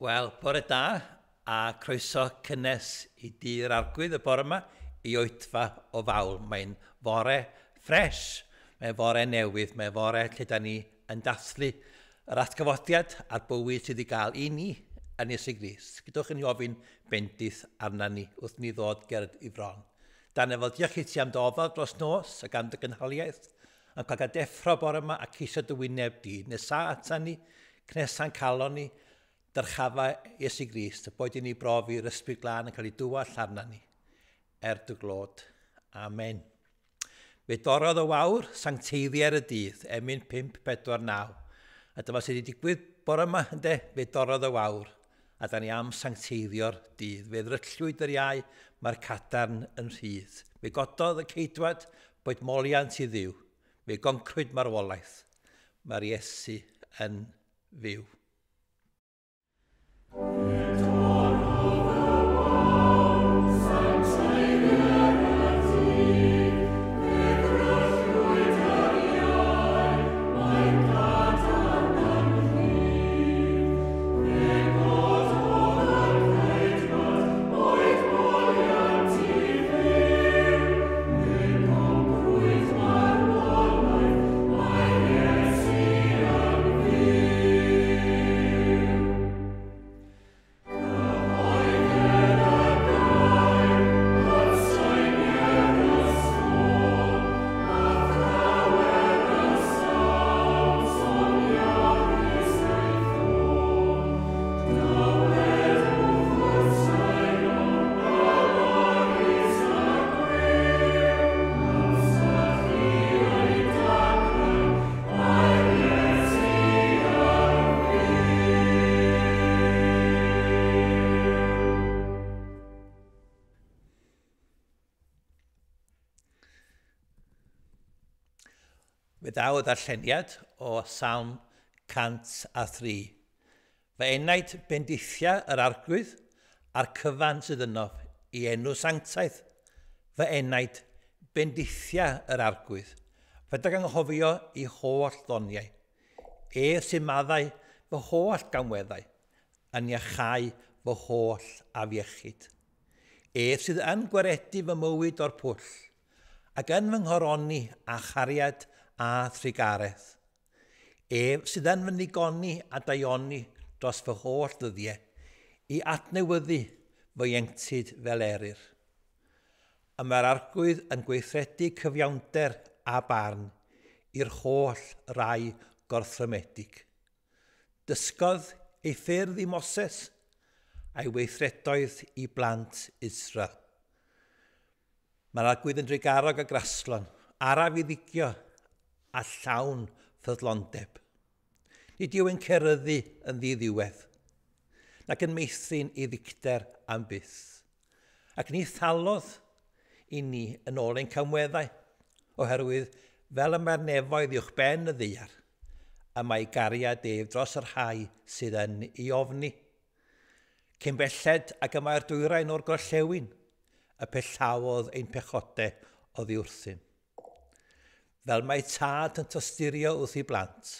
Wel, bore da a croeso cynnes i dir argwydd y bore yma i oedfa o fawl. Mae'n fore ffres, mae'n fore newydd, mae'n fore lle da ni yn dathlu yr atgyfodiad a'r bywyd sydd i gael i ni yn Iesu Gris. Gydwch yn i ofyn bendith arna ni wrth ni ddod gerdd i fron. Dan efo diolch i ti am dofod dros nos ac am dy gynhaliaeth, am cael gael deffro bore yma a ceisio dy wyneb di. Nesa ata ni, cnesa'n calon ni, dyrchafa Iesu Grist, y boed i ni brofi yr ysbryd glân yn cael ei dywall arna ni, er dy glod. Amen. Fe dorodd y wawr sancteiddi ar y dydd, emyn 549. A dyma sydd wedi digwydd bore yma, ynddo, fe dorodd y wawr. A da ni am sancteiddio'r dydd. Fe ddryllwyd yr iau, mae'r cadarn yn rhydd. Fe gododd y ceidwad boed moliant i ddiw. Fe goncrwyd marwolaeth. Mae'r Iesu yn fyw. Thank. daw y ddarlleniad o Salm 103. Fe enaid bendithia yr argwydd a'r cyfan sydd yno i enw sanctaeth. Fe enaid bendithia yr argwydd. Fydag anghofio i holl ddoniau. E sy'n maddau fy holl ganweddau yn iachau fy holl afiechyd. E sydd yn gwaredu fy mywyd o'r pwll, ac yn fy nghoroni a chariad a thrigareth. Ef sydd yn fy nigoni a daioni dros fy holl ddyddiau i adnewyddu fy ieunctid fel erir. Y mae'r argwydd yn gweithredu cyfiawnder a barn i'r holl rai gorthrymedig. Dysgodd ei ffyrdd i Moses a'i weithredoedd i blant Israel. Mae'r agwydd yn drigarog a graslon, araf i ddigio a llawn ffyddlondeb. Nid yw yn cerddi yn ddiddiwedd, nac yn meithrin i ddicter am byth. Ac ni thalodd i ni yn ôl ein camweddau, oherwydd fel y mae'r nefoedd i'w'ch ben y ddeiar, a mae gariad ef dros yr hau sydd yn ei ofni. Cyn belled ac y mae'r dwyrain o'r gorllewin, y pellawodd ein pechodau o ddiwrthyn fel mae tad yn tosturio wrth ei blant.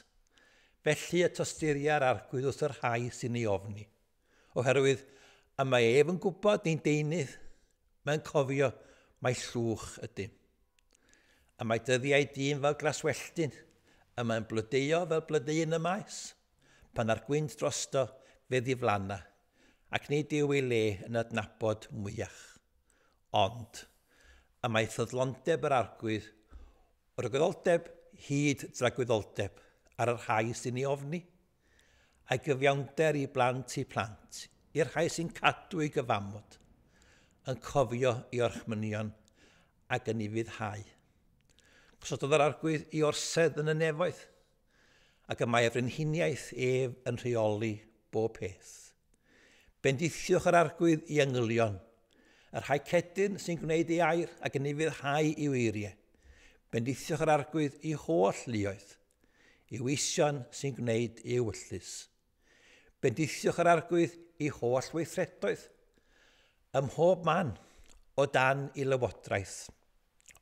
Felly y tosturia'r argwydd wrth yr rhai sy'n ei ofni. Oherwydd, y mae ef yn gwybod ni'n deunydd, mae'n cofio mae llwch ydy. A mae dyddiau dyn fel glaswelltyn, a mae'n blodeo fel blodeuyn y maes, pan ar gwynt drosto fe ddiflanna, ac nid yw ei le yn adnabod mwyach. Ond, y mae ffyddlondeb yr argwydd o'r gwyddolteb hyd tragwyddoldeb ar yr rhai sy'n ei ofni, a'i gyfiawnder i blant i plant, i'r rhai sy'n cadw i gyfamod, yn cofio i orchmynion ac yn ei fyddhau. Cos oedd yr argwydd i orsedd yn y nefoedd, ac y mae frenhiniaeth ef yn rheoli bob peth. Bendithiwch yr argwydd i yngylion, yr rhai cedyn sy'n gwneud ei air ac yn ei fyddhau i weiriau bendithiwch yr argwydd i holl luoedd, i weision sy'n gwneud i'w wyllus. Bendithiwch yr argwydd i holl weithredoedd, ym mhob man o dan i lywodraeth,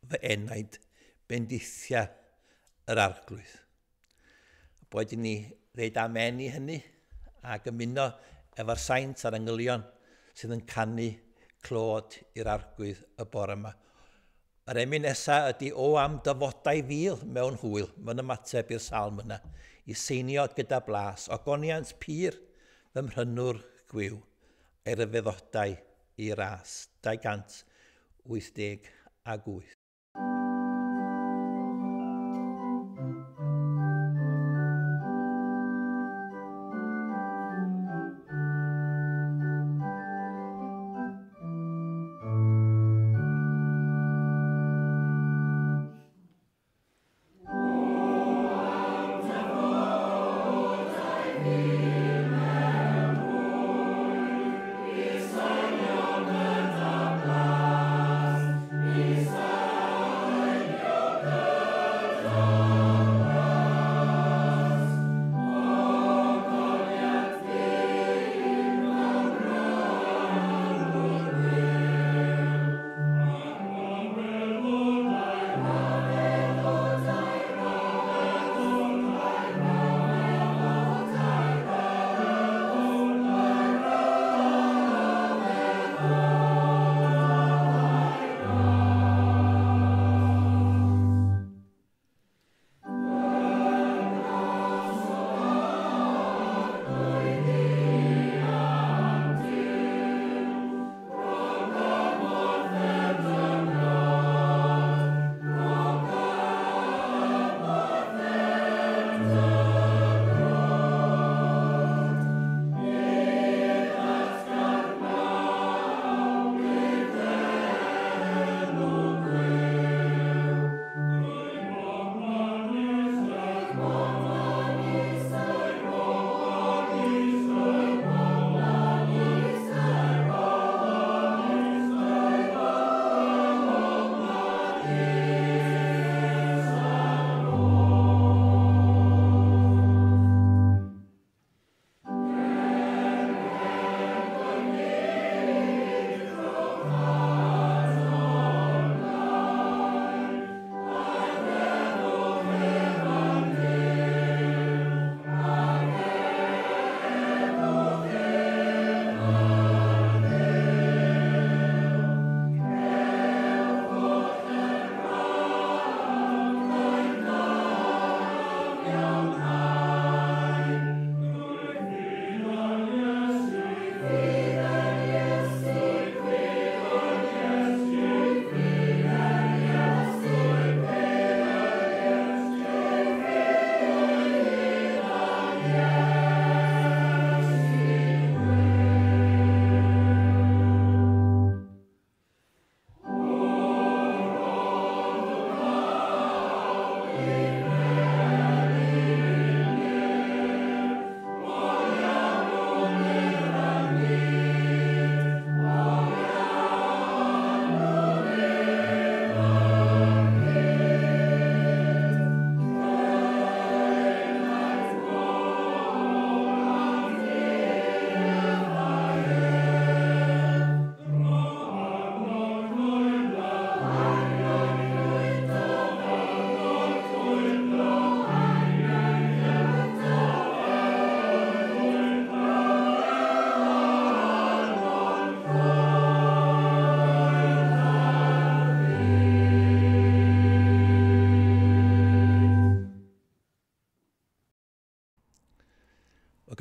fy enaid bendithia yr arglwydd. Boed i ni ddeud amen i hynny ac ymuno efo'r saint a'r angylion sydd yn canu clod i'r argwydd y bore yma. Yr emyn nesaf ydy o am dyfodau fil mewn hwyl, mewn ymateb i'r salm yna, i seinio gyda blas, o goniant pyr fy mhrynwr gwyw, ei er ryfeddodau i ras, 288.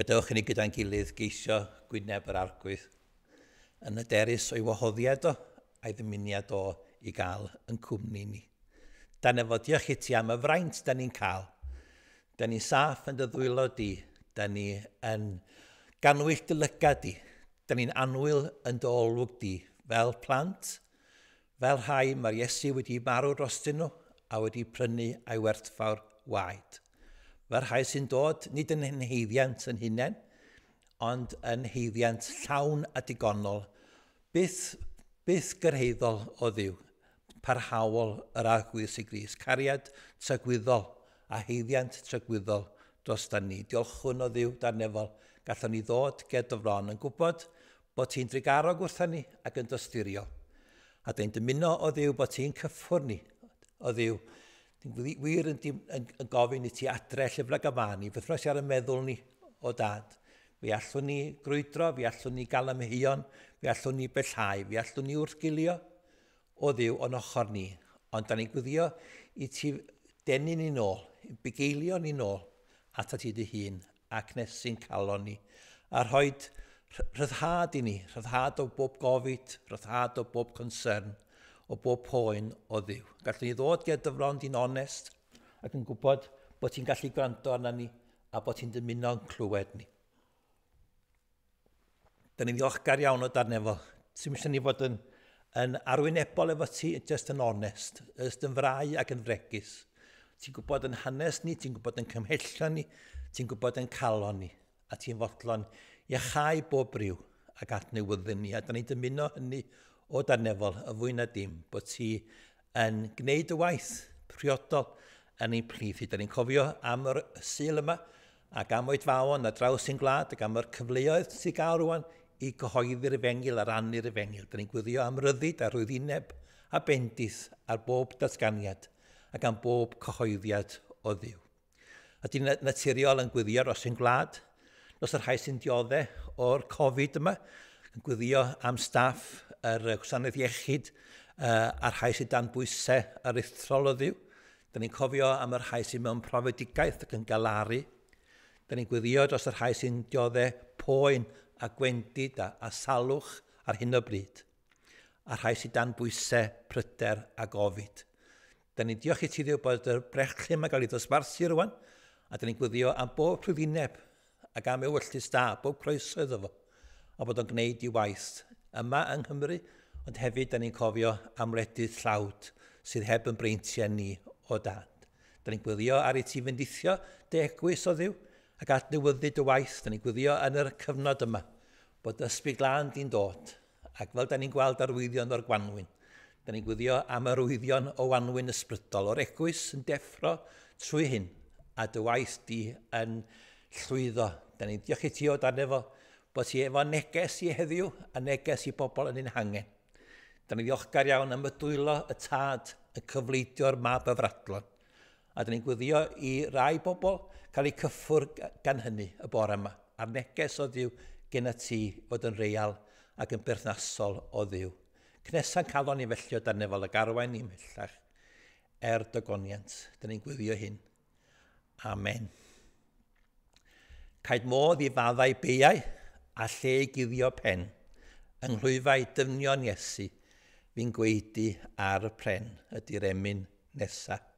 gadewch i ni gyda'n gilydd geisio gwyneb yr argwydd yn y derus o'i wahoddiad o a'i ddymuniad o i gael yn cwmni ni. Da efo diolch i ti am y fraint da ni'n cael. Da ni saff yn dy ddwylo di. Da ni yn ganwyll dy lygad di. Da ni'n anwyl yn dy olwg di. Fel plant, fel rhai mae'r Iesu wedi marw drostyn nhw a wedi prynu a'i werthfawr waed. Mae'r rhai sy'n dod nid yn enheifiant yn hunain, ond yn heifiant llawn a digonol. Byth, byth gyrheiddol o ddiw, parhaol yr agwys sy'n gris, cariad trygwyddol a heifiant trygwyddol dros da ni. Diolchwn o ddiw darnefol, gallwn ni ddod ged o fron yn gwybod bod ti'n drigarog wrthyn ni ac yn dostyrio. A dyn dymuno o ddiw bod ti'n cyffwr ni o ddiw wir yn, yn, yn gofyn i ti adre llyfr ag amani, rhaid i ar y meddwl ni o dad. Fe allwn ni grwydro, fe allwn ni gael amheion, fe allwn ni bellhau, fe allwn ni wrthgilio o ddiw o'n ochr ni. Ond da ni'n gwyddio i ti denu ni nôl, bugeilio ni nôl at ti dy hun ac nes sy'n calon ni. A rhoi rhyddhad i ni, rhyddhad o bob gofid, rhyddhad o bob concern – o bob poen o ddiw. Gallwn ni ddod gyda dyfron di'n onest ac yn gwybod bod ti'n gallu gwrando arna ni a bod ti'n dymuno'n clywed ni. Da ni'n ddiolchgar iawn o darnau fo. Ti'n mysio ni fod yn, yn arwynebol efo ti, just yn onest, just yn frau ac yn fregus. Ti'n gwybod yn hanes ni, ti'n gwybod yn cymhellon ni, ti'n gwybod yn calon ni, a ti'n fodlon iachau bob rhyw ac adnewyddu ni, a da ni'n dymuno hynny o darnefol y fwy na dim bod ti yn gwneud y waith priodol yn ein plith. Da ni'n cofio am yr syl yma ac am oed fawon a draws ein gwlad ac am yr cyfleoedd sy'n gael rwan i gyhoeddi'r efengil a rannu'r efengil. Da ni'n gwyddio am ryddid a rwyddineb a bendith ar bob datganiad ac am bob cyhoeddiad o ddiw. A di'n naturiol yn gwyddio os ein gwlad, nos yr rhai sy'n dioddau o'r Covid yma, yn gwyddio am staff yr gwasanaeth iechyd uh, a'r rhai sydd dan bwysau ar eithrol o ddiw. Da ni'n cofio am yr rhai sydd mewn profedigaeth ac yn galaru. Da ni'n gwyddio dros yr rhai sy'n dioddau poen a gwendid a, a salwch ar hyn o bryd. A rhai sydd dan bwysau, pryder a gofid. Da ni'n diolch i ti ddiw bod y brechlyn mae gael ei ddosbarthu rwan, a da ni'n gwyddio am bob trwydineb ac am ewyllus da, bob croeso iddo fo, a bod o'n gwneud i waith yma yng Nghymru, ond hefyd da ni'n cofio am wledydd llawd sydd heb yn breintiau ni o dad. Da ni'n gwylio ar ei ti fyndithio degwys o ddiw ac adnewyddu dy waith. Da ni'n gwylio yn yr cyfnod yma bod ysbyd glân di'n dod ac fel da ni'n gweld arwyddion o'r gwanwyn. Da ni'n gwylio am arwyddion o wanwyn ysbrydol o'r egwys yn deffro trwy hyn a dy waith di yn llwyddo. Da ni'n diolch i ti o dan efo bod ti efo neges i heddiw a neges i bobl yn ein hangen. Da ni ddiolchgar iawn am y dwylo, y tad, y cyfleidio'r mab y fradlon. A da ni'n gwyddio i rai bobl cael eu cyffwr gan hynny y bore yma. A'r neges o ddiw gen y ti fod yn real ac yn berthnasol o ddiw. Cnesa'n cael o'n i fellio darnefol y garwain i'n mellach er dygoniant. Da ni'n gwyddio hyn. Amen. Caid modd i faddau beiau a lle guddio pen, yng nghlwyfau dyfnion Iesu, fi'n gweidi ar y pren ydy'r emyn nesaf.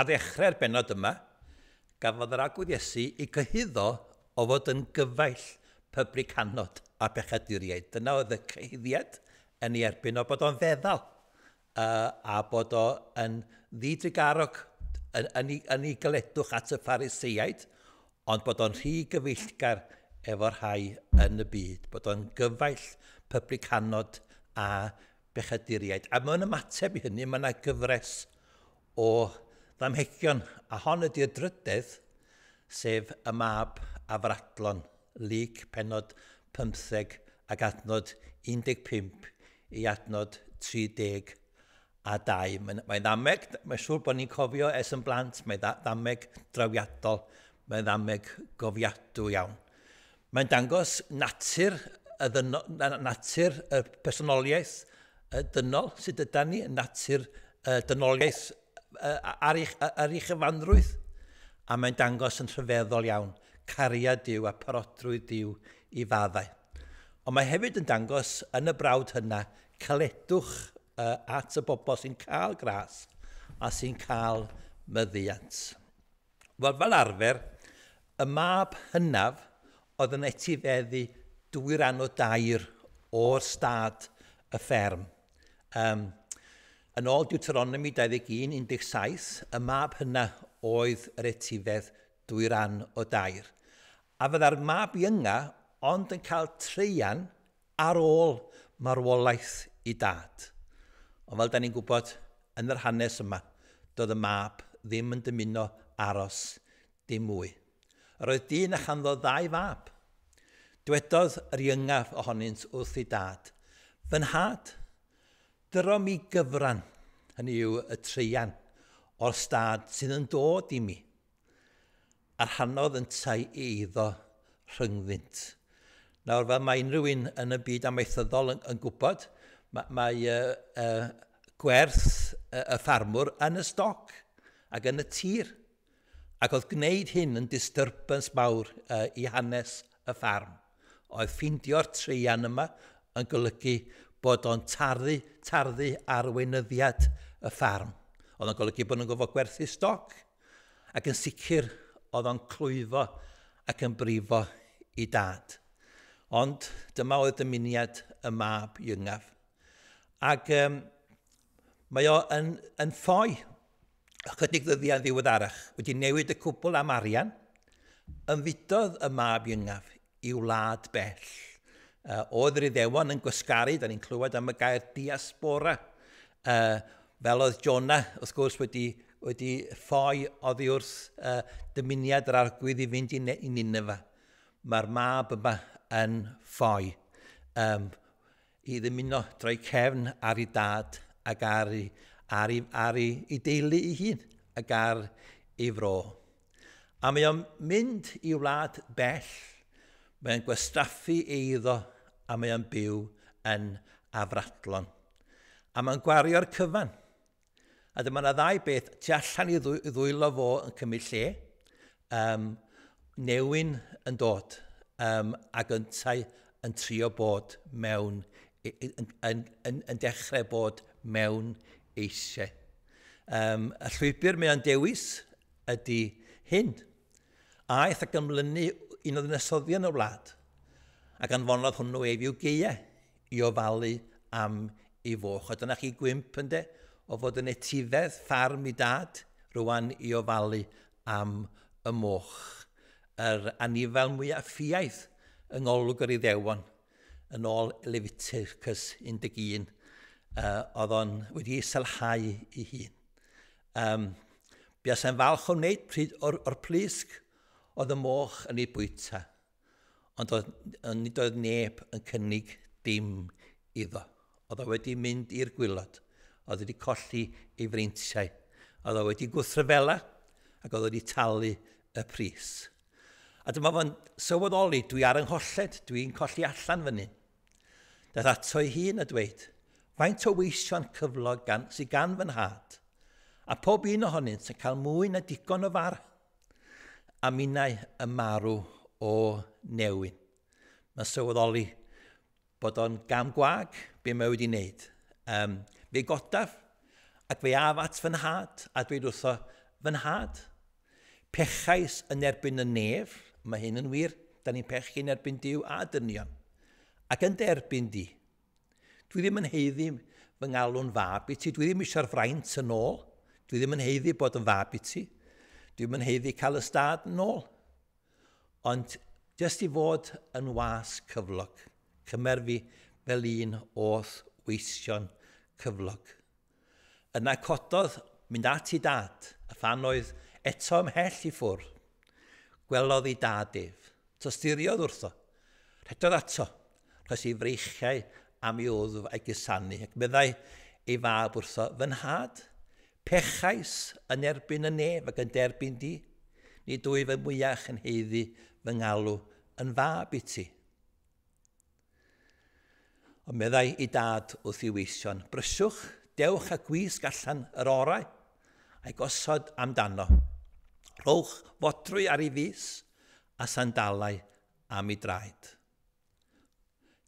Ar ddechrau'r benod yma, gafodd yr agwedd Iesu i gyhyddo o fod yn gyfaill pybricanod a bechaduriaid. Dyna oedd y cyhyddiad yn ei erbyn o bod o'n feddal uh, a bod o yn ddidragarog yn, yn, ei, yn ei gyledwch at y phariseiaid, ond bod o'n rhy gyfeillgar efo rhai yn y byd, bod o'n gyfaill pybricanod a bechaduriaid. A mewn ymateb i hynny, mae yna gyfres o ddamhegion, a hon ydy'r drydedd, sef y mab a fradlon, lyg penod 15 ac adnod 15 i adnod 30 a 2. Mae'n mae ddameg, mae'n siŵr bod ni'n cofio es yn blant, mae ddameg drawiadol, mae ddameg gofiadw iawn. Mae'n dangos natur y, ddyno, natur y personoliaeth y dynol sydd ydy ni, natur y dynoliaeth ar eich, ar eich yfanrwydd. A mae'n dangos yn rhyfeddol iawn cariad diw a parodrwydd diw i faddau. Ond mae hefyd yn dangos yn y brawd hynna caledwch uh, at y bobl sy'n cael gras a sy'n cael myddiant. Wel, fel arfer, y mab hynaf oedd yn etifeddu dwyran o dair o'r stad y fferm. Um, Yn ôl Deuteronomy 21, 17, y mab hynna oedd yr etifedd dwy ran o dair. A fydda'r mab ynga, ond yn cael treian ar ôl marwolaeth i dad. Ond fel da ni'n gwybod, yn yr hanes yma, doedd y mab ddim yn dymuno aros dim mwy. Yr oedd dyn a chanddo ddau fab. Dywedodd yr iengaf ohonynt wrth i dad, Fy nhad, drwm i gyfran, hynny yw y treian, o'r stad sydd yn dod i mi. A'r hanodd yn tai eiddo rhyngddynt. Nawr, fel mae unrhyw un yn y byd amaethyddol yn, yn gwybod, mae, mae uh, uh, gwerth uh, y ffarmwr yn y stoc ac yn y tir. Ac oedd gwneud hyn yn disturbance mawr uh, i hanes y ffarm. Oedd ffeindio'r treian yma yn golygu bod o'n tarddu, tarddu ar weinyddiad y ffarm. Oedd o'n golygu bod nhw'n gofod gwerthu stoc ac yn sicr oedd o'n clwyfo ac yn brifo i dad. Ond dyma oedd dymuniad y mab yngaf. Ac um, mae o yn, yn ffoi ychydig ddyddiau'n ddiweddarach wedi newid y cwbl am arian, yn fudodd y mab yngaf i wlad bell Uh, oedd yr iddewon yn gwasgaru, da ni'n clywed am y gair diaspora. Uh, fel oedd Jona, wrth gwrs, wedi, wedi ffoi oddi wrth uh, dymuniad yr argwydd i fynd i, i Nineva. Mae'r mab yma yn ffoi um, i ddymuno drwy cefn ar ei dad ac ar ei, ar ei, ar ei, ei deulu ei hun ac ar ei fro. A mae o'n mynd i wlad bell Mae'n gwestaffu eiddo a mae yn byw yn afradlon. A mae'n gwario'r cyfan. A dyma yna ddau beth tu allan i ddwylo fo yn cymryd lle. Um, newyn yn dod um, a gyntau yn trio bod mewn, yn, yn, yn, yn dechrau bod mewn eisiau. Um, y llwybr mae o'n dewis ydy hyn. Aeth ac ymlynu un o ddinasoddion y wlad, ac anfonodd hwnnw ef i'w geia i ofalu am ei foch. A dyna chi gwymp ynddo, o fod yn etifedd ffarm i dad, rwan i ofalu am y moch. Yr anifel mwyaf ffiaeth yng ngolwg yr iddewon yn ôl Leviticus 11, uh, oedd o'n wedi selhau ei hun. Um, Bia sy'n falch o wneud pryd o'r, or plisg Oedd y moch yn ei bwyta, ond oedd, nid oedd neb yn cynnig dim iddo. Oedd o wedi mynd i'r gwylod, oedd wedi colli ei freintiau, oedd o wedi gwthryfela ac oedd wedi talu y pris. A dyma fo'n sylweddoli, dwi ar yng dwi'n colli allan fyny. Daeth ato ei hun a dweud, faint o weision cyflog gan, sy'n gan fy nhad, a pob un ohonynt sy'n cael mwy na digon o farch a minnau y marw o newyn. Mae sylweddoli bod o'n gam gwag be mae wedi wneud. Um, fe godaf ac fe af at fy nhad a dweud wrtho fy nhad. Pechais yn erbyn y nef, mae hyn yn wir, da ni'n pechu yn erbyn diw a dynion. Ac yn derbyn di. Dwi ddim yn heiddi fy ngalw'n fab i ti, dwi ddim eisiau'r fraint yn ôl. Dwi ddim yn heiddi bod yn fab i ti Dwi'm yn heiddi cael y stad yn ôl. Ond jyst i fod yn was cyflog, cymer fi fel un oth weision cyflog. Yna cododd mynd at i dad, a phan oedd eto ymhell i ffwr, gwelodd i dad ef, tostiriodd wrtho, rhedodd ato, rhoes i freichiau am i oddw a'i gysannu, ac meddai ei fab wrtho, fy nhad, pechais yn erbyn y nef ac yn derbyn di. ni dwy fy mwyach yn heiddi fy ngalw yn fab i ti. Ond meddai i dad wrth i weision, brysiwch, dewch a gwisg allan yr orau a'i gosod amdano. Rowch fodrwy ar ei fus a sandalau am ei draed.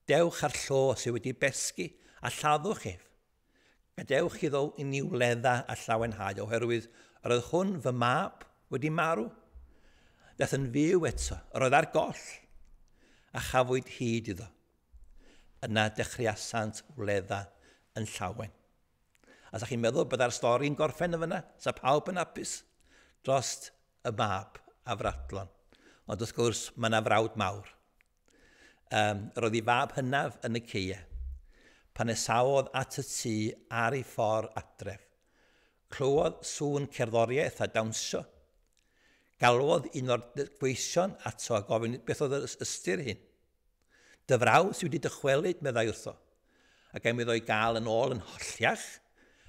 Dewch ar llo sydd wedi besgu a lladdwch ef Gadewch iddo i ni wledda a llawenhau oherwydd yr oedd hwn fy mab wedi marw. Daeth yn fyw eto, yr oedd ar goll, a chafwyd hyd iddo. Yna dechreuasant wledda yn llawen. A sa chi'n meddwl bydda'r stori'n gorffen y fyna, sa pawb yn apus drost y mab a fradlon. Ond wrth gwrs, mae yna frawd mawr. Um, roedd ei fab hynaf yn y ceia pan esawodd at y tŷ ar ei ffordd adref. Clywodd sŵn cerddoriaeth a dawnsio. Galwodd un o'r gweision ato a gofyn beth oedd yr ystyr hyn. Dyfraw sydd wedi dychwelyd, meddai wrtho, ac er am iddo i gael yn ôl yn holliach,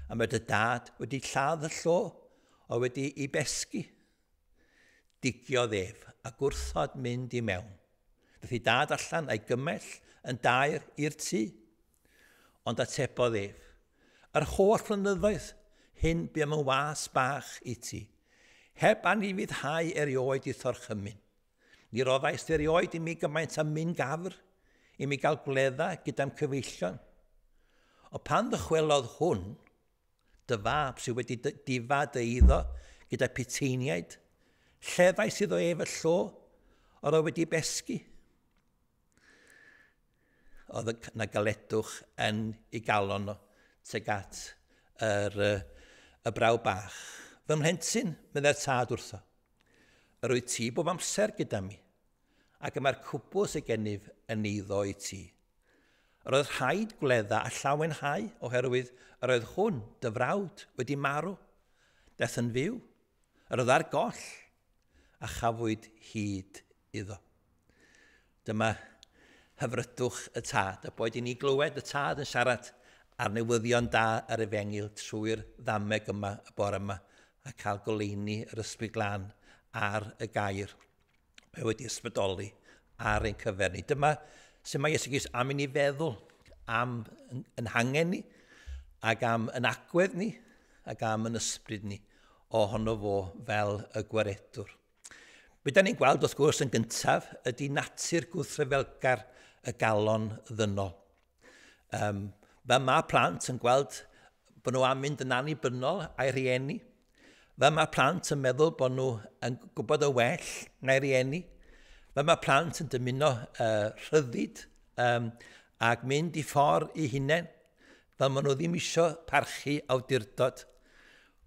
a mae dy dad wedi lladd y llo o wedi i besgu. Digio ddef a gwrthod mynd i mewn. Dath i dad allan a'i gymell yn dair i'r tŷ ond atebodd ef. Yr holl flynyddoedd, hyn bu am y was bach i ti, heb anifidhau erioed i thorchymyn. Ni roddais erioed i mi gymaint am mynd gafr, i mi gael gledda gyda'm cyfeillion. O pan ddychwelodd hwn, dy fab sydd wedi difad iddo gyda pitiniaid, lleddais iddo ef y llo, oedd o wedi besgu oedd yna galedwch yn ei galon teg at yr, y braw bach. Fy mhlentyn, meddai'r tad wrtho. Yr wyt ti bob amser gyda mi, ac yma'r cwbws ei gennyf yn eiddo i ti. Yr oedd rhaid gwledda a llawenhau oherwydd yr oedd hwn, dy frawd, wedi marw, deth yn fyw, yr oedd ar goll, a chafwyd hyd iddo. Dyma hyfrydwch y tad, a boed i ni glywed y tad yn siarad a'r newyddion da yr efengil trwy'r ddameg yma, y bore yma, a cael goleini yr ysbryd glân ar y gair mae wedi ysbrydoli ar ein cyfer ni. Dyma sy'n mae Iesu Gris am i ni feddwl am yn hangen ni, ac am yn agwedd ni, ac am yn ysbryd ni ohono fo fel y gwaredwr. Be da ni'n gweld wrth gwrs yn gyntaf ydy natur gwrthryfelgar y galon ddynol. Um, fe mae plant yn gweld bod nhw am mynd yn annibynnol a'i rieni. Fe mae plant yn meddwl bod nhw yn gwybod y well na'i rieni. Fe mae plant yn dymuno uh, rhyddid um, ac mynd i ffordd i hunain. fel maen nhw ddim eisiau parchu awdurdod.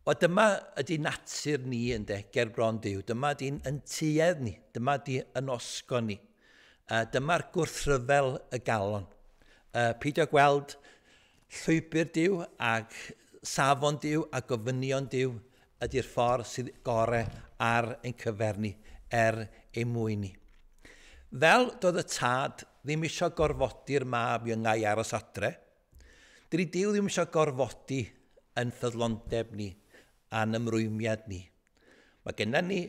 O dyma ydy natur ni yn de, ger bron diw. Dyma ydy'n tuedd ni. Dyma ydy yn osgo ni. Uh, dyma'r gwrthryfel y galon. Uh, Pidio gweld llwybr diw ac safon diw a gofynion diw ydy'r ffordd sydd gorau ar ein cyfernu er ei mwyn ni. Fel doedd y tad ddim eisiau gorfodi'r mab i yngau aros adre, dydy Dyw ddim eisiau gorfodi yn ffyddlondeb ni a'n ymrwymiad ni. Mae gennym ni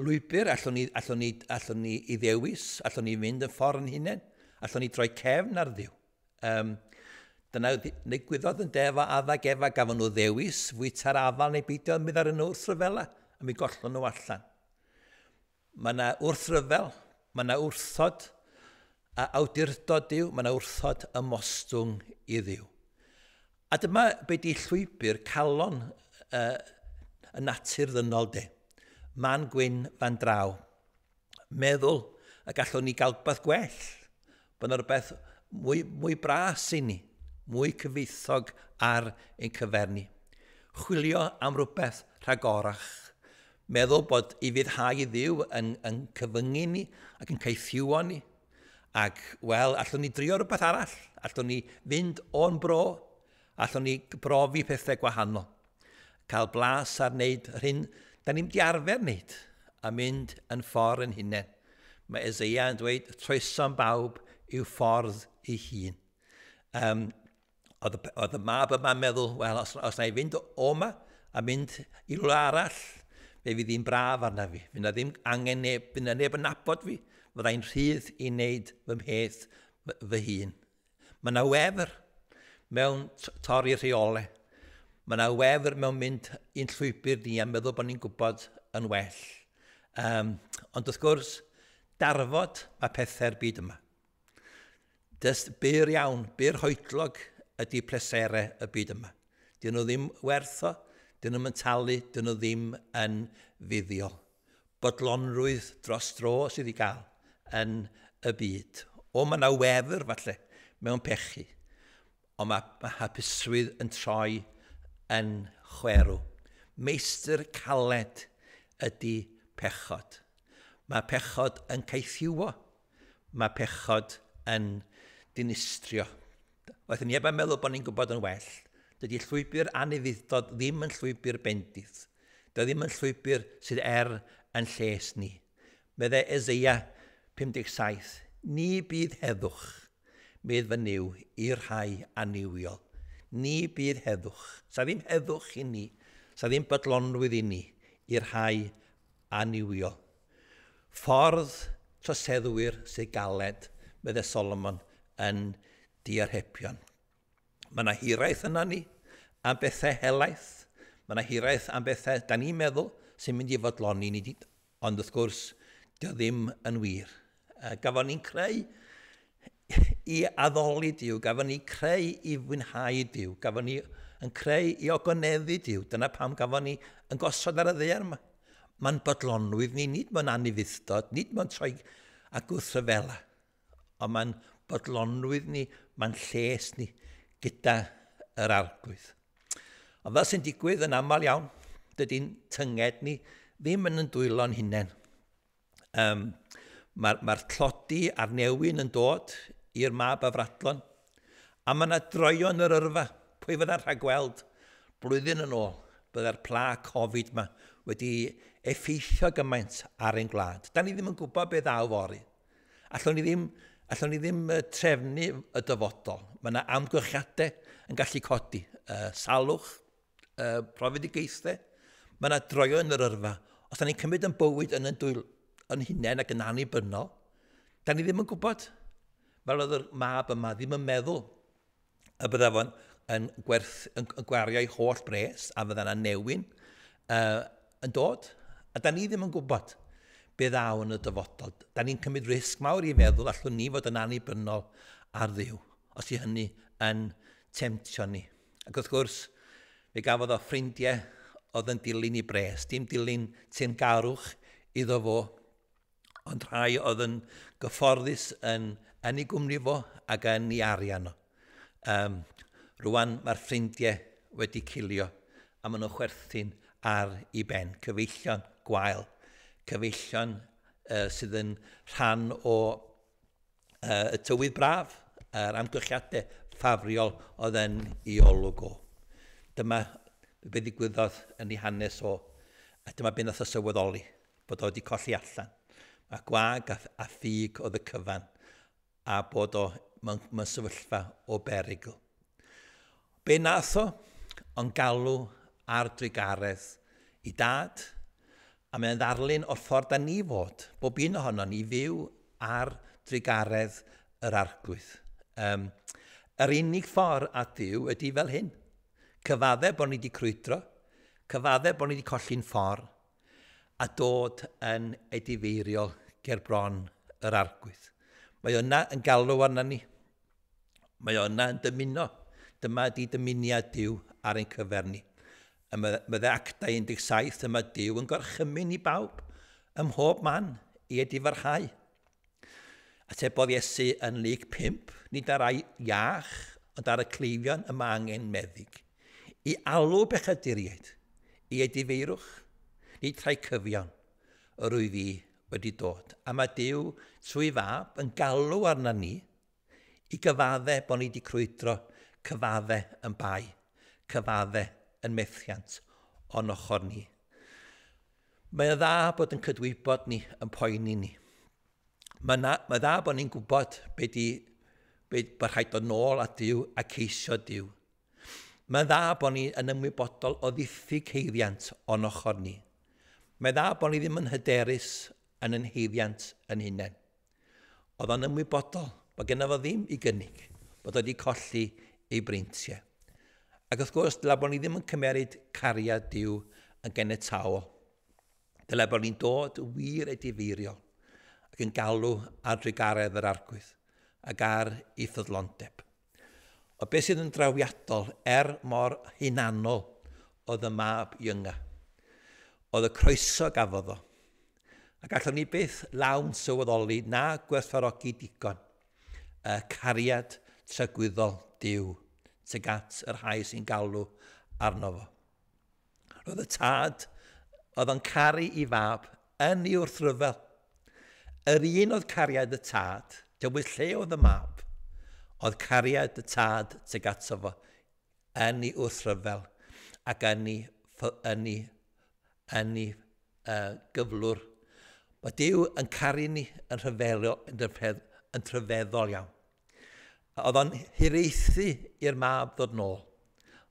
lwybr allwn ni, allwn ni, allwn ni i ddewis, allwn ni fynd yn ffordd yn hunain, allwn ni droi cefn ar ddiw. Um, dyna ddigwyddodd yn defa addag efa gafon nhw ddewis, fwy tar afal neu beidio, mynd ar nhw wrth ryfela, a mi gollon nhw allan. Mae yna wrth ryfel, mae yna wrthod a awdurdod diw, mae yna wrthod ymostwng i ddiw. A dyma be di llwybr calon uh, y natur ddynol de man gwyn fan draw. Meddwl y gallwn ni gael beth gwell. bod yna rhywbeth mwy, mwy bras i ni, mwy cyfeithog ar ein cyferni. Chwilio am rhywbeth rhagorach. Meddwl bod i fyddhau i ddiw yn, yn cyfyngu ni ac yn caethiwo ni. Ac, wel, allwn ni drio rhywbeth arall. Allwn ni fynd o'n bro. Allwn ni brofi pethau gwahanol. Cael blas ar wneud yr hyn Da ni'n di arfer wneud a mynd yn ffordd yn hunain. Mae Ezeia yn dweud, troeso'n bawb yw ffordd ei hun. Um, oedd, oedd y mab yma'n meddwl, wel, os, os na i fynd o yma a mynd i rhywle arall, fe fydd hi'n braf arna fi. Fy na ddim angen neb, fy na neb yn nabod fi. Fyddai'n rhydd i wneud fy mheth fy hun. Mae yna wefr mewn torri rheolau. Mae yna wefr mewn mynd i'n llwybr ni a meddwl bod ni'n gwybod yn well. Um, ond wrth gwrs, darfod mae pethau'r byd yma. Dys byr iawn, byr hoedlog ydy pleserau y byd yma. Dyn nhw ddim wertho, dyn nhw'n talu, dyn nhw ddim yn fuddiol. Bodlonrwydd dros dro sydd i gael yn y byd. O, mae yna wefr falle mewn pechu, ond mae, mae hapuswydd yn troi yn chwerw. Meistr caled ydy pechod. Mae pechod yn caethiwo. Mae pechod yn dinistrio. Oedd ni efo'n meddwl bod ni'n gwybod yn well. Dydy llwybr anifeddod ddim yn llwybr bendydd. Dydy ddim yn llwybr sydd er yn lles ni. Meddai Ezeia 57, ni bydd heddwch, medd fy niw i'r rhai aniwiol ni bydd heddwch. Sa ddim heddwch i ni, sa ddim bydlonwydd i ni i'r rhai aniwio. Ffordd troseddwyr sy'n galed, medde Solomon, yn diarhebion. Mae yna hiraeth yna ni am bethau helaeth. Mae yna hiraeth am bethau, da ni'n meddwl, sy'n mynd i fodloni ni. Ond wrth gwrs, dio ddim yn wir. Gafon ni'n creu i addoli Dyw, gafon ni creu i fwynhau Dyw, gafon ni yn creu i ogoneddu Dyw. Dyna pam gafon ni yn gosod ar y ddeir yma. Mae'n bodlonwydd ni, nid mae'n anifuddod, nid mae'n troi ac wrthryfela. Ond mae'n bodlonwydd ni, mae'n lles ni gyda yr arglwydd. Ond fel sy'n digwydd yn aml iawn, dydy'n tynged ni ddim yn yn dwylo'n hunain. Um, Mae'r ma, tlodi a'r newyn yn dod i'r mab a fradlon. A mae yna droion yr yrfa. Pwy fydda'n rhagweld? Blwyddyn yn ôl, bydda'r pla Covid yma wedi effeithio gymaint ar ein gwlad. Da ni ddim yn gwybod beth ddaw fori. Allwn ni ddim, allwn ni ddim trefnu y dyfodol. Mae yna amgylchiadau yn gallu codi. Uh, salwch, uh, profedigaethau. Mae yna droion yr yrfa. Os da ni'n cymryd yn bywyd yn, yn, dwyl, yn hunain ac yn annibynnol, da ni ddim yn gwybod fel oedd y mab yma ddim yn meddwl y bydda fo'n yn, gwerth, yn yn gwario ei holl bres a fydda yna newyn uh, yn dod. A da ni ddim yn gwybod be ddaw yn y dyfodol. Da ni'n cymryd risg mawr i feddwl allwn ni fod yn annibynnol ar ddiw, os i hynny yn temtio ni. Ac wrth gwrs, fe gafodd o ffrindiau oedd yn dilyn i bres, dim dilyn tyn garwch iddo fo, ond rhai oedd yn gyfforddus yn yn ei gwmni fo ac yn ei arian o. Um, rwan mae'r ffrindiau wedi cilio a maen nhw chwerthu'n ar ei ben. Cyfeillion gwael, cyfeillion uh, sydd yn rhan o uh, y tywydd braf, yr amgylchiadau ffafriol oedd yn ei olwg o. Dyma be ddigwyddodd yn ei hanes o, a dyma be nath o sylweddoli, bod o wedi colli allan. Mae gwag a, a ffug oedd y cyfan a bod o mewn, mewn sefyllfa o berigl. Be nath o? Ond galw ar drigaredd i dad, a mae'n ddarlun o'r ffordd da ni fod, bob un ohono ni fyw ar drigaredd yr arglwydd. Um, yr unig ffordd a ddiw ydy fel hyn. Cyfaddau bod ni wedi crwydro, cyfaddau bod ni wedi colli'n ffordd, a dod yn edifeiriol ger bron yr arglwydd. Mae yna yn galw arna ni. Mae yna yn dymuno. Dyma ydi dymuniad diw ar ein cyfer ni. A mydde actau 17 yma diw yn gorchymyn i bawb, ym mhob man, i ydi farhau. A te bod Iesu yn lig 5, nid ar ai iach, ond ar y cleifion yma angen meddyg. I alw bechaduriaid, i ydi feirwch, nid rhai cyfion, yr wyf fi wedi dod. A mae Dyw trwy fab yn galw arna ni i gyfaddau bod ni wedi crwydro cyfaddau yn bai, cyfaddau yn methiant o'n ochr ni. Mae dda bod yn cydwybod ni yn poeni ni. Mae, na, mae dda bod ni'n gwybod be di, be, bod rhaid dod nôl a diw a ceisio diw. Mae'n dda bod ni yn ymwybodol o ddiffyg heiddiant o'n ochr ni. Mae dda bod ni ddim yn hyderus yn yn heiddiant yn hunain. Oedd o'n ymwybodol bod gynnaf o ddim i gynnig bod wedi colli ei breintiau. Ac wrth gwrs, dyla bod ni ddim yn cymeryd cariad diw yn genetawol. Dyla bod ni'n dod wir ei difeirio ac yn galw ar drigaredd yr argwydd ac ar ei ffyddlondeb. O beth sydd yn drawiadol er mor hunanol oedd y mab iynga. Oedd y croeso gafodd o ac allwn ni byth lawn sylweddoli na gwerthfarogi digon y cariad trygwyddol diw tuag at yr rhai sy'n galw arno fo. Roedd y tad oedd yn caru i fab yn ei wrthryfel. Yr un oedd cariad y tad, dywyll lle oedd y mab, oedd cariad y tad tuag ato fo yn ei wrthryfel ac yn ei, yn ei, yn ei uh, gyflwr Mae Dyw yn caru ni yn, rhyfelio yn, rhyfedd, yn rhyfeddol iawn. Oedd o'n hireithu i'r mab ddod nôl.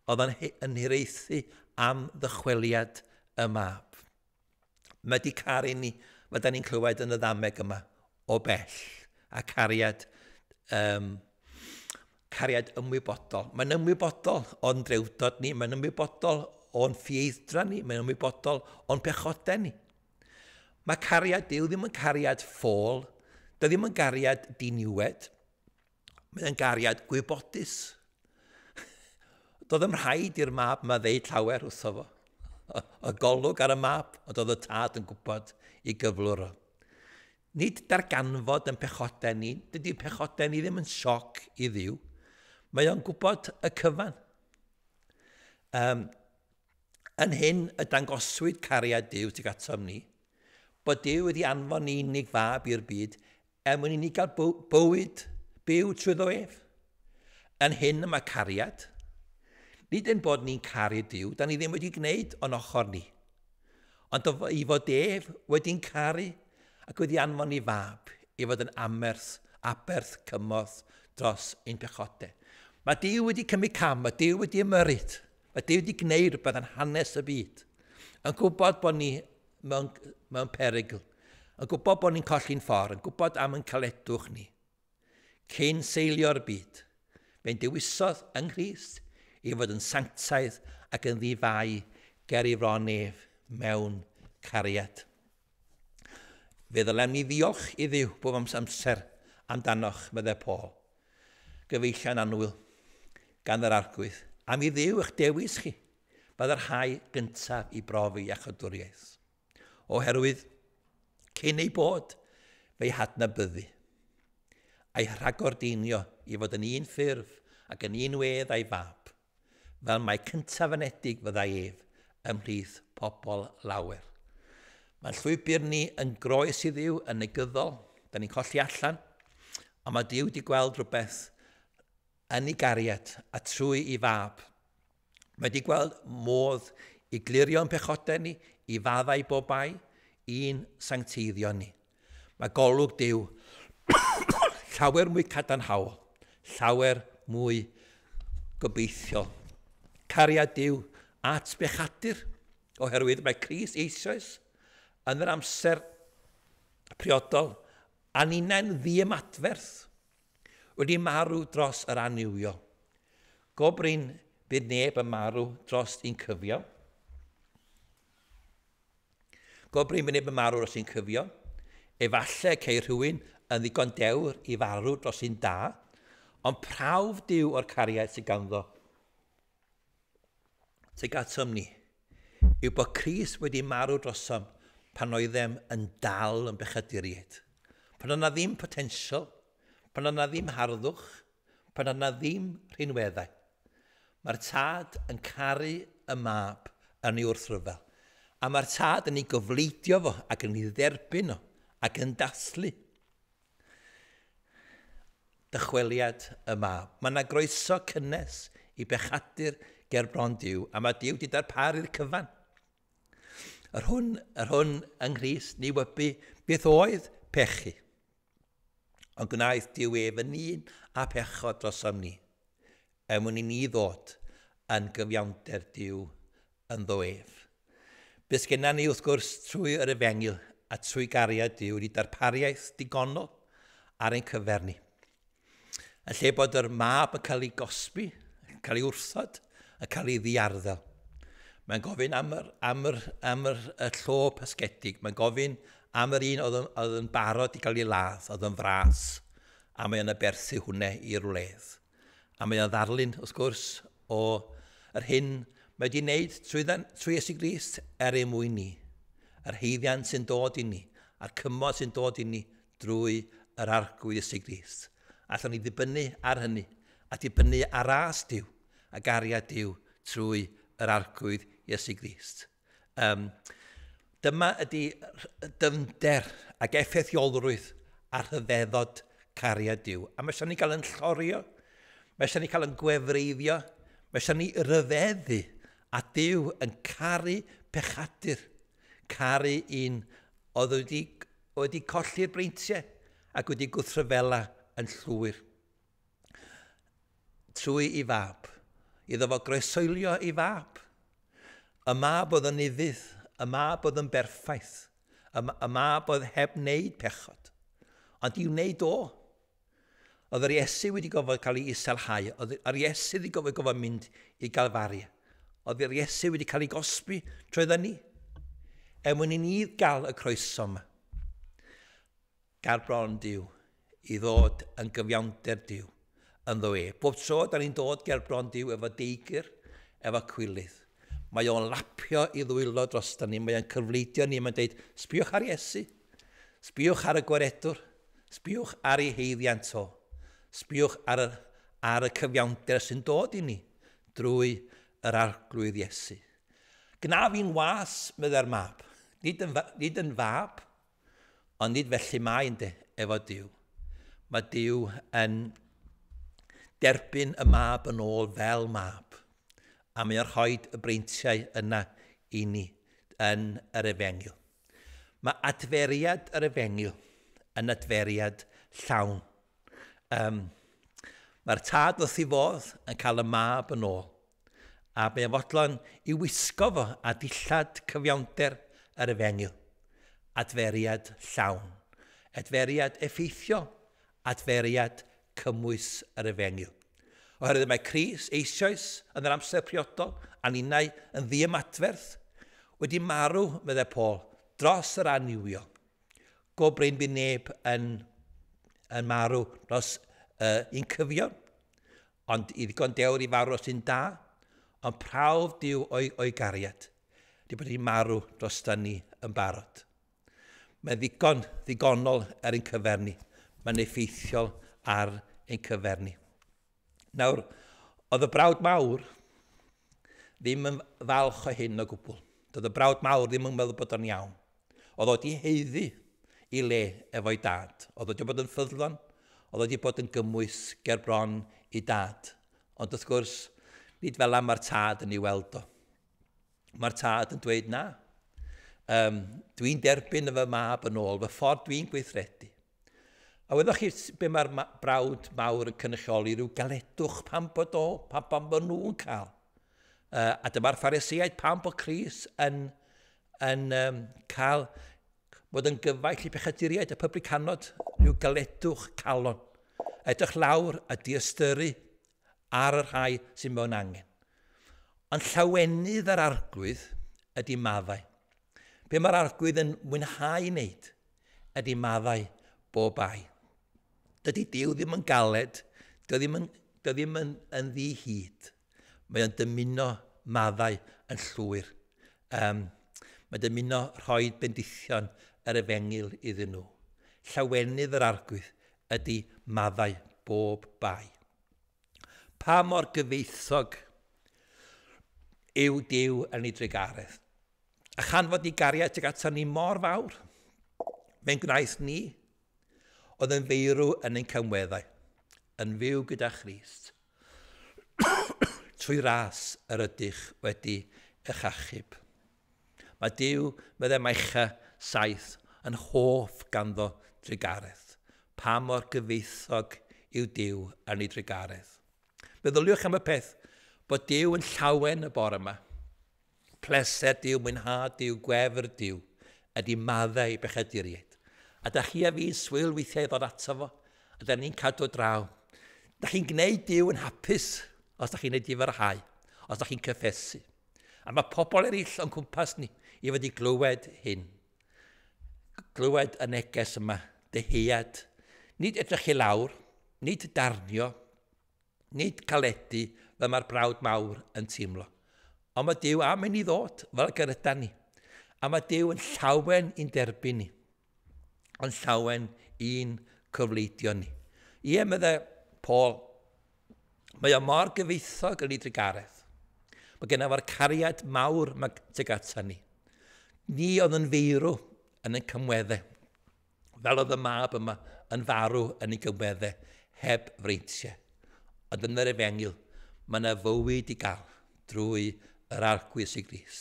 Oedd o'n yn hireithi am ddychweliad y mab. Mae di caru ni, mae da ni'n clywed yn y ddameg yma, o bell, a cariad, um, cariad ymwybodol. Mae'n ymwybodol o'n drewdod ni, mae'n ymwybodol o'n ffieddra ni, mae'n ymwybodol o'n pechodau ni. Mae cariad Dyw ddim yn cariad ffôl, dy ddim yn gariad diniwed, mae'n yn gariad gwybodus. Doedd ym rhaid i'r mab mae ddeud llawer wrtho fo. Y golwg ar y map, ond oedd y tad yn gwybod i gyflwr o. Nid darganfod yn pechodau ni, dydy pechodau ni ddim yn sioc i ddiw. Mae o'n gwybod y cyfan. Um, yn hyn y dangoswyd cariad Dyw tuag atom ni – bod Dyw wedi anfon ni unig fab i'r byd er mwyn i ni gael bywyd byw trwy ddo ef. Yn hyn yma cariad. Nid yn bod ni'n caru Dyw, da ni ddim wedi gwneud o'n ochr ni. Ond i fod ef wedi'n caru ac wedi anfon i fab i fod yn amerth, aberth cymorth dros ein pechodau. Mae Dyw wedi cymryd cam, mae Dyw wedi ymyryd. Mae Dyw wedi gwneud rhywbeth yn hanes y byd. Yn gwybod bod ni mewn mewn perygl, yn gwybod bod ni'n colli'n ffordd, yn gwybod am yn caledwch ni. Cyn seilio'r byd, fe'n dewisodd yng Nghyst i fod yn sanctaidd ac yn ddifau ger i fron nef mewn cariad. Fe ddylem ni ddiolch i ddiw bob amser amdanoch, meddai Paul. Gyfeillion anwyl gan yr argwydd. Am i ddiw eich dewis chi, bydd yr hau gyntaf i brofi a chydwriaeth oherwydd cyn ei bod fe'i hadnabyddu a'i rhagordeinio i fod yn un ffurf ac yn un wedd a'i fab, fel mae cyntaf yn edig fyddai ef ymhlith pobl lawer. Mae'n llwybr ni yn groes i ddiw yn negyddol, da ni'n colli allan, a mae Dyw wedi gweld rhywbeth yn ei gariad a trwy i fab. Mae wedi gweld modd i glirio'n pechodau ni, i faddau bobau, i'n sancteiddio ni. Mae golwg Dyw llawer mwy cadarnhaol, llawer mwy gobeithiol. Cariad Dyw at bechadur, oherwydd mae Cris eisoes yn yr amser priodol a unain ddim adferth wedi marw dros yr anywio. Gobrin bydd neb yn marw dros un cyfio, Gobr i'n mynd yn marw os i'n cyfio. Efallai cei rhywun yn ddigon dewr i farw dros un da, ond prawf diw o'r cariad sydd ganddo. Teg gatom ni, yw bod Cris wedi marw drosom pan oeddem yn dal yn bechaduriaid. Pan yna ddim potensial, pan yna ddim harddwch, pan yna ddim rhinweddau. Mae'r tad yn caru y mab yn ei wrthryfel. A mae'r tad yn ei gofleidio fo ac yn ei dderbyn o ac yn daslu. Dychweliad y mab. Mae yna groeso cynnes i bechadur ger bron diw a mae diw wedi darparu'r cyfan. Yr hwn, yr hwn yng Nghyris ni wybu beth oedd pechu. Ond gwnaeth diw ef yn un a pecho dros am ni. Er mwyn i ni ddod yn gyfiawnder diw yn ddo ef. Bys genna ni wrth gwrs trwy yr efengil a trwy gariad Dyw wedi darpariaeth digonol ar ein cyferni. Yn lle bod yr mab yn cael ei gosbi, yn cael ei wrthod, yn cael ei ddiarddel. Mae'n gofyn am yr, am yr, am yr, y llo pasgedig. Mae'n gofyn am yr un oedd yn barod i gael ei ladd, oedd yn fras. A mae'n yna berthu hwnna i'r wledd. A mae'n ddarlun, wrth gwrs, o yr hyn mae wedi wneud trwy, trwy Iesu Grist er ein mwyn ni, yr heiddian sy'n dod i ni, a'r cymod sy'n dod i ni drwy yr argwyd Iesu Grist. Allwn ni ddibynnu ar hynny, a ddibynnu ar as diw, a gariad diw trwy yr argwyd Iesu Grist. Um, dyma ydy dyfnder ac effeithiolrwydd ar hyfeddod cariad diw. A mae eisiau ni gael yn llorio, mae eisiau ni cael yn gwefreiddio, mae eisiau ni ryfeddu a Dyw yn caru pechadur, caru un oedd wedi, wedi colli'r breintiau ac wedi gwthryfela yn llwyr. Trwy i fab, iddo fo groesoelio i fab. Y mab oedd yn iddydd, y mab oedd yn berffaith, y mab oedd heb wneud pechod. Ond i'w wneud o, oedd yr Iesu wedi gofod cael ei iselhau, oedd yr Iesu wedi gofod gofod mynd i galfaria oedd yr Iesu wedi cael ei gosbi trwy ddynnu. Er mwyn i ni gael y croeso yma. Gael bron diw i ddod yn gyfiawnder diw yn ddo e. Bob tro, da ni'n dod ger bron diw efo deigr, efo cwylydd. Mae o'n lapio i ddwylo dros da ni, mae o'n cyfleidio ni, mae'n dweud, sbiwch ar Iesu, sbiwch ar y gwaredwr, sbiwch ar ei heiddiant o, sbiwch ar y, ar y cyfiawnder sy'n dod i ni drwy yr arglwydd Iesu. Gnaf un was, meddai'r mab. Nid yn, nid yn fab, ond nid felly mae'n de, efo Dyw. Mae Dyw yn derbyn y mab yn ôl fel mab. A mae o'r rhoed y breintiau yna i ni yn yr efengil. Mae adferiad yr efengil yn adferiad llawn. Um, Mae'r tad wrth i fodd yn cael y mab yn ôl a mae'n fodlon i wisgo fo a dillad cyfiawnder yr efengil. Adferiad llawn. Adferiad effeithio. Adferiad cymwys yr efengil. Oherwydd mae Cris eisoes yn yr amser priodol a unau yn ddim adferth wedi marw, meddai Paul, dros yr aniwio. Go brain bu neb yn, yn marw dros uh, un cyfion, ond i ddigon dewr i farw os un da, ond prawf diw o'i, o'i gariad, di bod hi'n marw dros da ni yn barod. Mae'n ddigon, ddigonol ar ein cyferni. Mae'n effeithiol ar ein cyferni. Nawr, oedd y brawd mawr ddim yn falch o hyn o gwbl. Doedd y brawd mawr ddim yn meddwl bod o'n iawn. Oedd o wedi heiddi i le efo'i dad. Oedd o wedi bod yn ffyddlon, oedd o wedi bod yn gymwys ger bron i dad. Ond wrth gwrs, Nid fel am mae'r tad yn ei weld o. Mae'r tad yn dweud na. Um, dwi'n derbyn y fy mab yn ôl, fy ffordd dwi'n gweithredu. A weddoch chi be mae'r brawd mawr yn cynrychioli rhyw galedwch pan bod o, pan, pan bod nhw'n cael. Uh, a dyma'r pharisiaid pan bod Cris yn, yn um, cael bod yn gyfaill i pechaduriaid y publicanod, rhyw galedwch calon. Edrych lawr a diastyru ar y rhai sy'n mewn angen. Ond llawenydd ar arglwydd ydy maddau. Be mae'r arglwydd yn mwynhau wneud ydy maddau bob ai. Dydy Dyw ddim yn galed, dyw ddim yn, dy ddim yn, yn ddi hyd. Mae o'n dymuno maddau yn llwyr. Um, mae dymuno rhoi bendithion yr efengil iddyn nhw. Llawenydd yr argwydd ydy maddau bob bai pa mor gyfeithog yw diw yn ei dregaredd. A chan fod ni gariad tuag ato ni mor fawr, mae'n gwnaeth ni oedd yn feirw yn ein cymweddau, yn fyw gyda Christ, trwy ras yr ydych wedi eich achub. Mae Dyw meddai maicha saith yn hoff ganddo drigaredd. Pa mor gyfeithog yw Dyw yn ei drigaredd. Meddyliwch am y peth bod Dyw yn llawen y bore yma. Pleser Dyw, mwynhad Dyw, gwefr Dyw, ydy maddau i bechaduriaid. A da chi a fi swyl weithiau ddod ato fo, a da ni'n cadw draw. Da chi'n gwneud Dyw yn hapus os da chi'n ei difyrhau, os da chi'n cyffesu. A mae pobl eraill o'n cwmpas ni i fod i glywed hyn. Glywed y neges yma, deheuad. Nid edrych i lawr, nid darnio, nid caledu fe mae'r brawd mawr yn teimlo. Ond mae Dyw am yn ei ddod fel gyda ni. A mae Dyw yn llawen i'n derbyn ni. Ond llawen i'n cyfleidio ni. Ie, meddai Paul, mae o mor gyfeithog yn ei drigaredd. Mae gennaf o'r cariad mawr mae tuag ata ni. Ni oedd yn feirw yn y cymweddau, fel oedd y mab yma yn farw yn ei gymweddau, heb freintiau a dyna'r efengil, mae yna fywyd i gael drwy yr argwys i gris.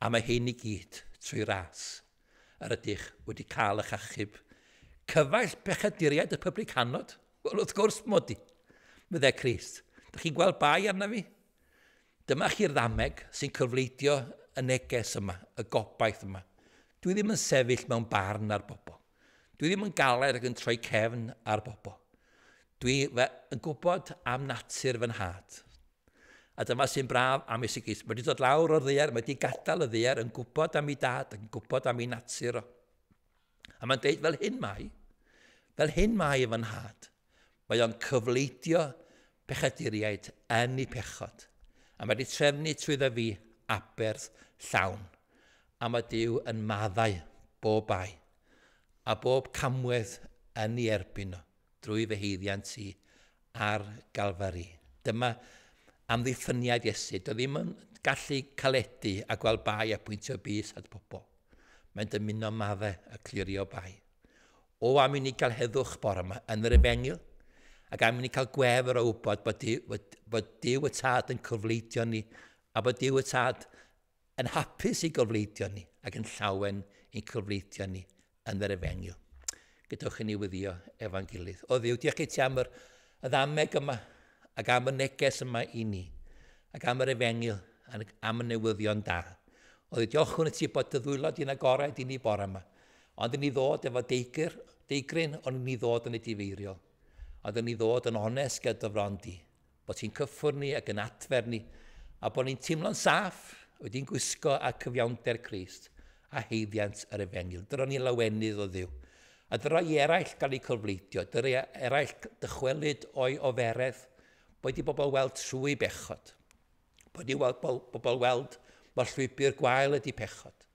A mae hyn i gyd trwy ras yr ydych wedi cael eich achub. Cyfaill bechaduriaid y pyblyg hanod. Wel, wrth gwrs mod i. Myddai Crist. Da chi'n gweld bai arna fi? Dyma chi'r ddameg sy'n cyfleidio y neges yma, y gobaith yma. Dwi ddim yn sefyll mewn barn ar bobl. Dwi ddim yn galed ac yn troi cefn ar bobl. Dwi yn gwybod am natur fy nhad. A dyma sy'n braf am Isigis. Mae wedi dod lawr o'r ddiar, mae wedi gadael y ddiar yn gwybod am ei dad, yn gwybod am ei natur. o. A mae'n dweud fel hyn mai, fel hyn mai fy nhad, mae o'n cyfleidio pechaduriaid yn ei pechod. A mae wedi trefnu trwyddo fi aberth llawn. A mae Dyw yn maddau bob bai. A bob camwedd yn ei erbyn nhw drwy fy heiddiant i ar galfari. Dyma amddiffyniad Iesu. Doedd ddim yn gallu caledu a gweld bai a pwyntio bus at bobl. Mae'n dymuno maddau a clirio bai. O am i ni gael heddwch bore yma yn yr efengil, ac am i ni cael gwefr o wybod bod, bod, bod Dyw y Tad yn cyfleidio ni, a bod Dyw y Tad yn hapus i gyfleidio ni, ac yn llawen i'n cyfleidio ni yn yr efengil gydwch yn ei wyddio efo'n gilydd. O ddiw, diolch gyd ti am yr, y ddameg yma ac am y neges yma i ni ac am yr efengil ac am y newyddion da. O ddiw, diolch hwn y ti bod dy ddwylod i'n agored i ni bore yma. Ond yn ni ddod efo deigr, deigryn, ond yn ni ddod yn y difeiriol. Ond yn ni ddod yn onest gyda frondi. Bod ti'n cyffwr ni ac yn atfer ni. A bod ni'n teimlo'n saff wedi'n gwisgo a cyfiawnder Christ a heiddiant yr efengil. Dyro ni lawenydd o ddiw a dyrai eraill gael eu cyfleitio, dyrai eraill dychwelyd o'i oferedd, bod i bobl weld trwy bechod, bod i weld, bobl weld mae'r llwybr gwael ydi pechod,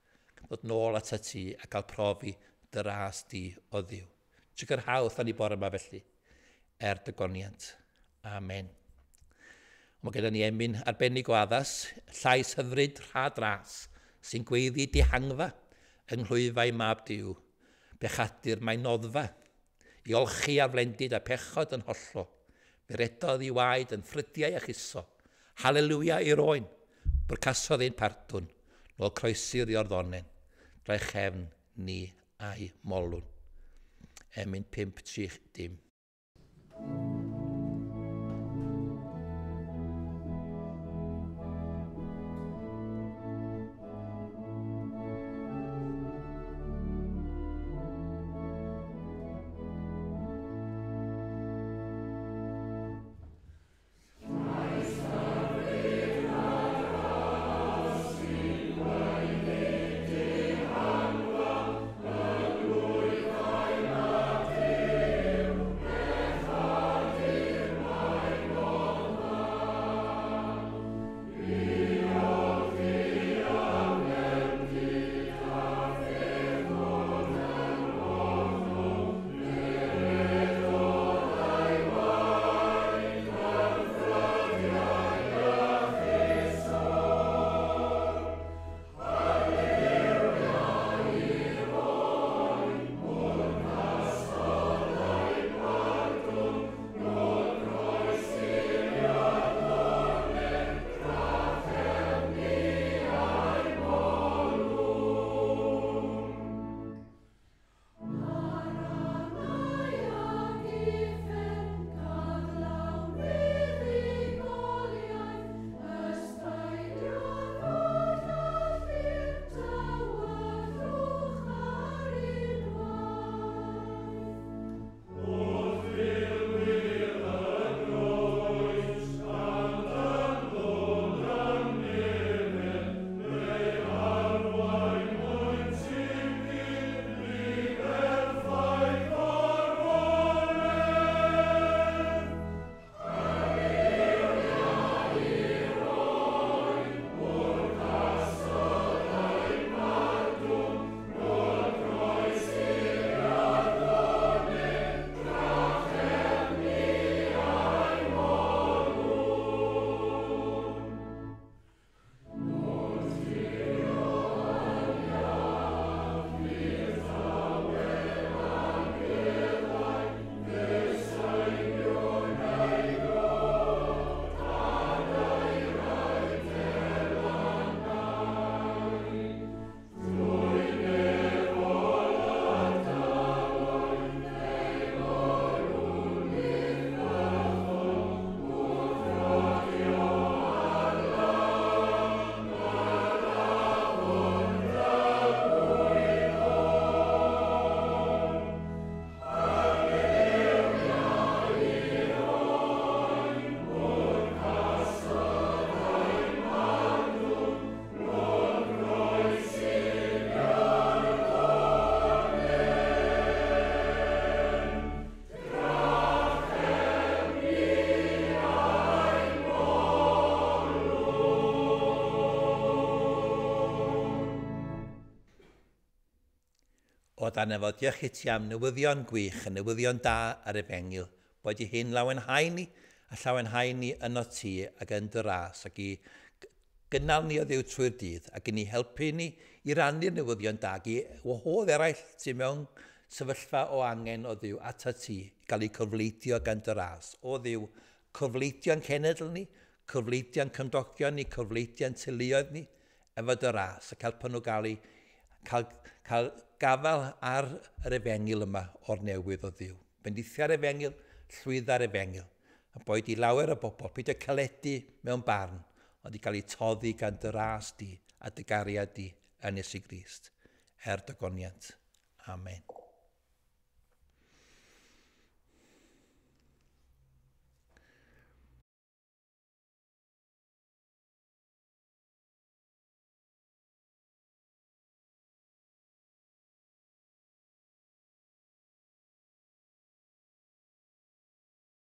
dod nôl at y tŷ a cael profi dy ras di o ddiw. Trwy'r hawdd ni bore yma felly, er dy goniant. Amen. Mae gyda ni emyn arbennig o addas, llais hyfryd rhad ras, sy'n gweiddi dihangfa yng nghlwyfau mab diw bechadur mae noddfa, i olchi a flendid a pechod yn hollo, Fe redodd i waed yn ffrydiau a chuso, haleluia i roen, Bwrcasodd ein partwn, nôl croesi'r i orddonen, drau chefn ni a'i molwn. Emyn 5, 3, dim. Thank you. bod diolch i ti am newyddion gwych a newyddion da ar y bengil, bod i hyn lawenhau ni a llawenhau ni yno ti ac yn dy ras ac i gynnal ni o ddiw trwy'r dydd ac i ni helpu ni i rannu'r newyddion da ac i wahodd eraill ti mewn sefyllfa o angen o ddiw ata y ti gael ei cyfleidio gan dy ras. O ddiw, cyfleidio'n cenedl ni, cyfleidio'n cymdogion ni, cyfleidio'n teuluoedd ni, efo dy ras ac helpu nhw gael ei cael, cael gafel ar yr efengil yma o'r newydd o ddiw. Bendithiau'r efengil, llwydda'r efengil. A boed i lawer o bobl, peidio caledu mewn barn, ond i cael ei toddi gan dy ras di a dy gariad di yn Iesu Grist. Er dygoniant. Amen.